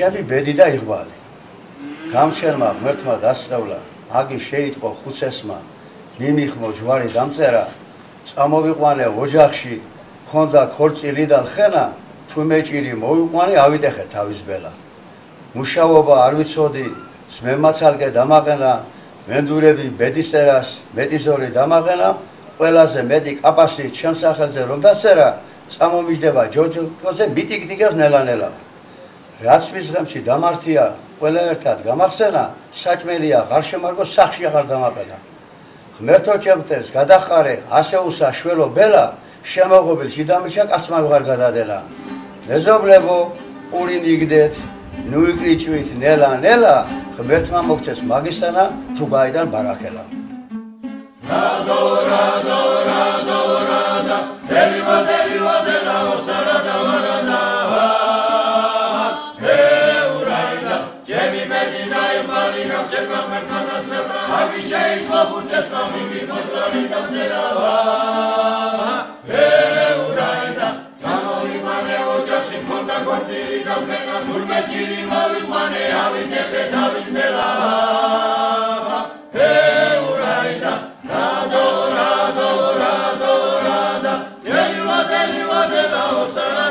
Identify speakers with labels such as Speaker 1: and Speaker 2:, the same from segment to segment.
Speaker 1: ჩემი ბედი და იღბალი. გამშელმა ღმერთმა დასწევლა აგი შეიტყო ხუცესმა. მიმიხმო ჯვარი დამწერა წამოვიყვანე ოჯახში ქონდა ხორცილი და ხენა თუ მეჭირი მოვიყვანე ავიტეხე თავის ბელა. მუშაობა არ ვიცოდი ძმემაცალკე დამაყენა მენდურები ბედისერას მეტიზორი დამაყენა ყველაზე მეტი კაპასი ჩემს სახელზე რომ დასერა წამომიჯდება ჯოჯოზე მიტიკტიკებს ნელანელა რაც მის ღემში დამართია ყველა ერთად გამახსენა საჭმელია ღარშემარგო სახში აღარ დამაყენა. ღმერთო ჩემთეს გადახარე ასე უსაშველო ბელა შემოღობილ შიდამრჩა კაცმა ვღარ გადადენა. მეზობლებო პური მიგდეთ ნუ იკრიჭვით ნელა ნელა ღმერთმა მოგცეს მაგისანა თუ გაიდან ბარაკელა. რადო რადო რადო რადა დელივა დელივა Agi shei kofuces na mi mi kotlari da zerava გორტილი და ფენა გურმეჭილი მოვიყვანე ავიდე ხეთავის მელავა ეურაიდა რადო რადო რადო რადა ელი ვადელი ვადელა ოსარა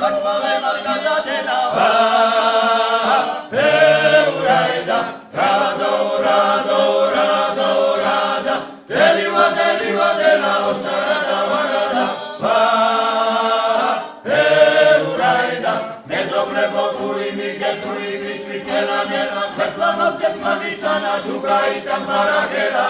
Speaker 1: კაცმაველა გადადენა ეურაიდა რადო რადო რადო რადა დელივა დელივა დელა მეუბნებო გურიმი გეკურიმი ჭვიკერაგერა მეფლა მოცეს მაგისანა თუ გაიტან მარაგერა